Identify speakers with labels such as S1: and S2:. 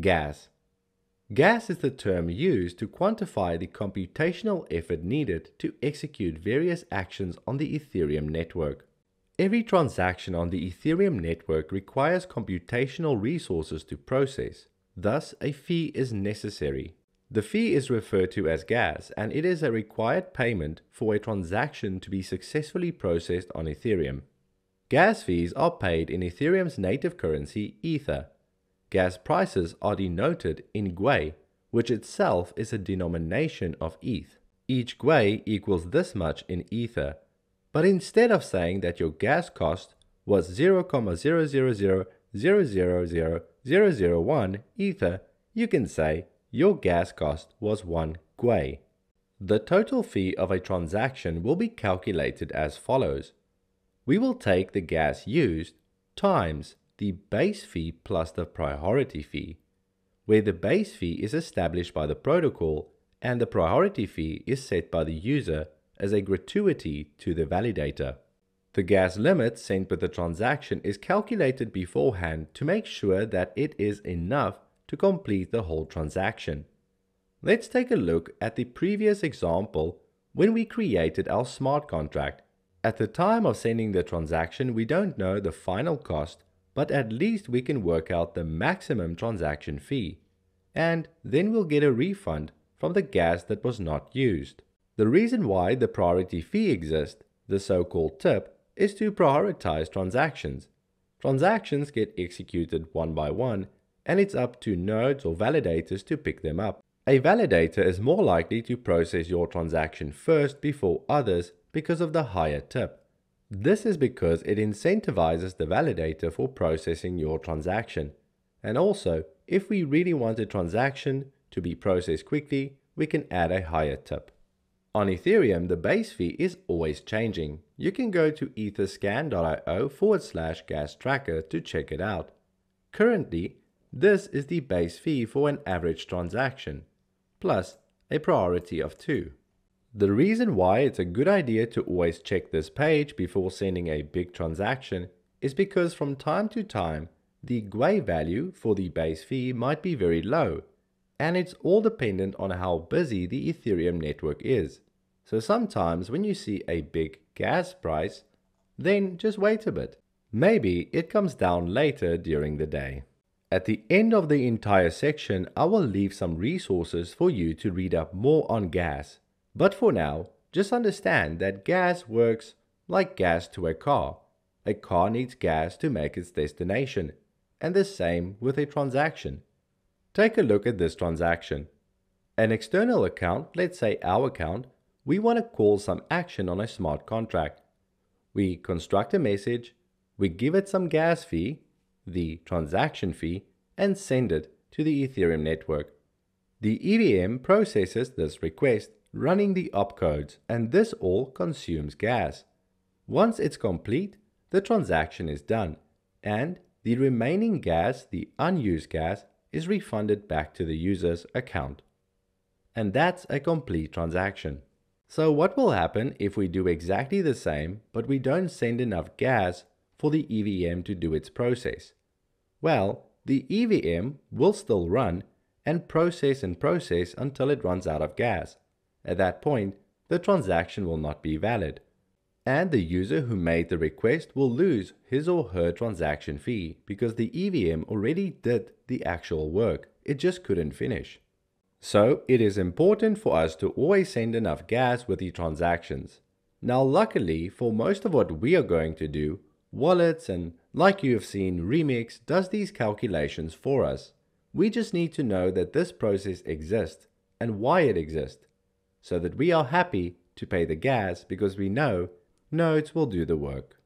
S1: Gas. Gas is the term used to quantify the computational effort needed to execute various actions on the Ethereum network. Every transaction on the Ethereum network requires computational resources to process, thus a fee is necessary. The fee is referred to as gas and it is a required payment for a transaction to be successfully processed on Ethereum. Gas fees are paid in Ethereum's native currency, Ether. Gas prices are denoted in Gwei, which itself is a denomination of ETH. Each Gwei equals this much in Ether, but instead of saying that your gas cost was 0.000000001 Ether, you can say your gas cost was 1 Gwei. The total fee of a transaction will be calculated as follows. We will take the gas used times the base fee plus the priority fee, where the base fee is established by the protocol and the priority fee is set by the user as a gratuity to the validator. The gas limit sent with the transaction is calculated beforehand to make sure that it is enough to complete the whole transaction. Let's take a look at the previous example when we created our smart contract. At the time of sending the transaction, we don't know the final cost, but at least we can work out the maximum transaction fee. And then we'll get a refund from the gas that was not used. The reason why the priority fee exists, the so-called tip, is to prioritize transactions. Transactions get executed one by one, and it's up to nodes or validators to pick them up. A validator is more likely to process your transaction first before others because of the higher tip. This is because it incentivizes the validator for processing your transaction. And also, if we really want a transaction to be processed quickly, we can add a higher tip. On Ethereum, the base fee is always changing. You can go to etherscan.io forward slash gas tracker to check it out. Currently, this is the base fee for an average transaction, plus a priority of 2. The reason why it's a good idea to always check this page before sending a big transaction is because from time to time, the Gwei value for the base fee might be very low, and it's all dependent on how busy the Ethereum network is. So sometimes when you see a big gas price, then just wait a bit. Maybe it comes down later during the day. At the end of the entire section, I will leave some resources for you to read up more on gas. But for now, just understand that gas works like gas to a car. A car needs gas to make its destination, and the same with a transaction. Take a look at this transaction. An external account, let's say our account, we want to call some action on a smart contract. We construct a message, we give it some gas fee, the transaction fee, and send it to the Ethereum network. The EVM processes this request, running the opcodes, and this all consumes gas. Once it's complete, the transaction is done, and the remaining gas, the unused gas, is refunded back to the user's account. And that's a complete transaction. So what will happen if we do exactly the same, but we don't send enough gas for the EVM to do its process? Well, the EVM will still run and process and process until it runs out of gas. At that point, the transaction will not be valid. And the user who made the request will lose his or her transaction fee because the EVM already did the actual work. It just couldn't finish. So it is important for us to always send enough gas with the transactions. Now luckily for most of what we are going to do, wallets and like you have seen Remix does these calculations for us. We just need to know that this process exists and why it exists so that we are happy to pay the gas because we know nodes will do the work.